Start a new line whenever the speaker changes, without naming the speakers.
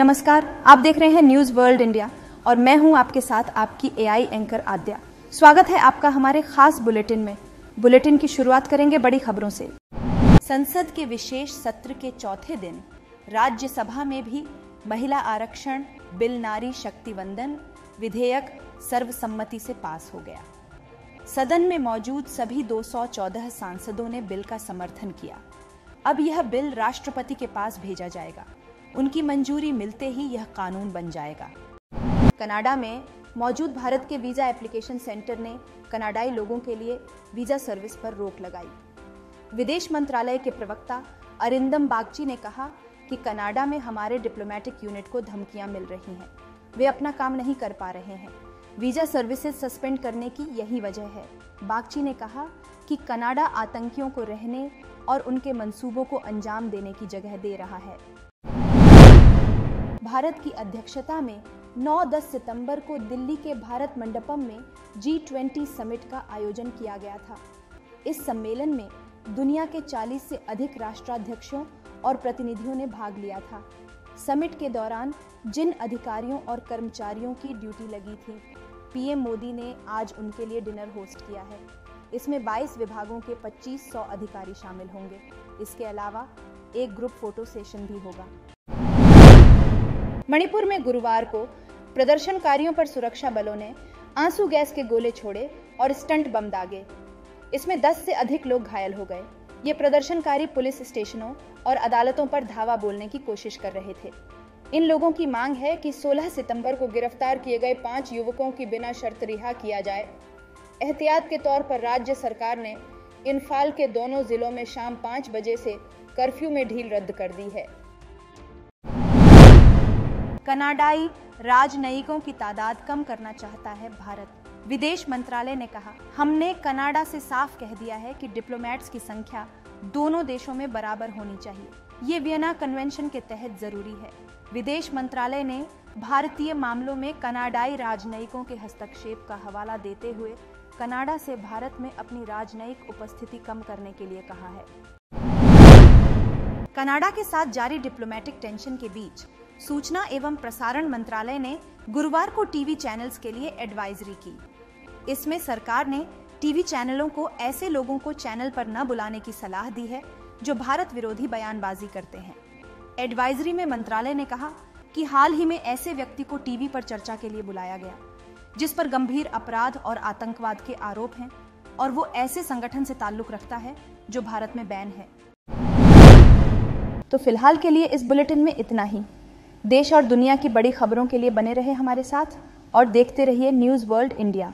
नमस्कार, आप देख रहे हैं न्यूज़ वर्ल्ड इंडिया और मैं हूँ आपके साथ आपकी एआई एंकर आद्या। स्वागत है आपका हमारे खास बुलेटिन में। बुलेटिन की शुरुआत करेंगे बड़ी खबरों से। संसद के विशेष सत्र के चौथे दिन, राज्यसभा में भी महिला आरक्षण, बिल नारी शक्ति वंदन, विधेयक सर्वसम्मति से पास हो गया। सदन में मौजूद सभी 214 सांसदों ने बिल का समर्थन किया। अब यह बिल राष्ट्रपति के पास भेजा जाएगा। उनकी मंजूरी मिलते ही यह कानून बन जाएगा। कनाडा में मौजूद भारत के वीज़ा एप्लीकेशन सेंटर ने कनाडाई लोगों के लिए वीज़ा सर्विस पर रोक लगाई। विदेश मंत्रालय के प्रवक्ता अरिंदम बागची ने कहा कि कनाडा में हमारे डिप्लोमेटिक यूनिट को धमकियाँ मिल रही हैं। वे अपना काम नहीं कर पा रहे हैं। वीज़ा सर्विसेज़ सस्पेंड करने की यही वजह है। बागची ने कहा कि कनाडा आतंकियों को रहने और उनके मंसूबों को अंजाम देने की जगह दे रहा है। भारत की अध्यक्षता में 9-10 सितंबर को दिल्ली के भारत मंडपम में जी ट्वेंटी समिट का आयोजन किया गया था। इस सम्मेलन में दुनिया के 40 से अधिक राष्ट्राध्यक्षों और प्रतिनिधियों ने भाग लिया था। समिट के दौरान जिन अधिकारियों और कर्मचारियों की ड्यूटी लगी थी पीएम मोदी ने आज उनके लिए डिनर होस्ट किया है। इसमें 22 विभागों के 2500 अधिकारी शामिल होंगे। इसके अलावा एक ग्रुप फ़ोटो सेशन भी होगा। मणिपुर में गुरुवार को प्रदर्शनकारियों पर सुरक्षा बलों ने आँसू गैस के गोले छोड़े और स्टंट बम दागे। इसमें 10 से अधिक लोग घायल हो गए। ये प्रदर्शनकारी पुलिस स्टेशनों और अदालतों पर धावा बोलने की कोशिश कर रहे थे। इन लोगों की मांग है कि 16 सितंबर को गिरफ़्तार किए गए पाँच युवकों की बिना शर्त रिहा किया जाए। एहतियात के तौर पर राज्य सरकार ने इन्फाल के दोनों जिलों में शाम पाँच बजे से कर्फ्यू में ढील रद्द कर दी है। कनाडाई राजनयिकों की तादाद कम करना चाहता है भारत। विदेश मंत्रालय ने कहा, हमने कनाडा से साफ़ कह दिया है कि डिप्लोमेट्स की संख्या दोनों देशों में बराबर होनी चाहिए। ये वियना कन्वेंशन के तहत ज़रूरी है। विदेश मंत्रालय ने भारतीय मामलों में कनाडाई राजनयिकों के हस्तक्षेप का हवाला देते हुए कनाडा से भारत में अपनी राजनयिक उपस्थिति कम करने के लिए कहा है। कनाडा के साथ जारी डिप्लोमेटिक टेंशन के बीच सूचना एवं प्रसारण मंत्रालय ने गुरुवार को टीवी चैनल्स के लिए एडवाइजरी की। इसमें सरकार ने टीवी चैनलों को ऐसे लोगों को चैनल पर न बुलाने की सलाह दी है, जो भारत विरोधी बयानबाजी करते हैं। एडवाइजरी में मंत्रालय ने कहा कि हाल ही में ऐसे व्यक्ति को टीवी पर चर्चा के लिए बुलाया गया, जिस पर गंभीर अपराध और आतंकवाद के आरोप हैं, और वो ऐसे संगठन से ताल्लुक रखता है, जो भारत में बैन है। तो फ़िलहाल के लिए इस बुलेटिन में इतना ही। देश और दुनिया की बड़ी खबरों के लिए बने रहे हमारे साथ और देखते रहिए न्यूज़ वर्ल्ड इंडिया।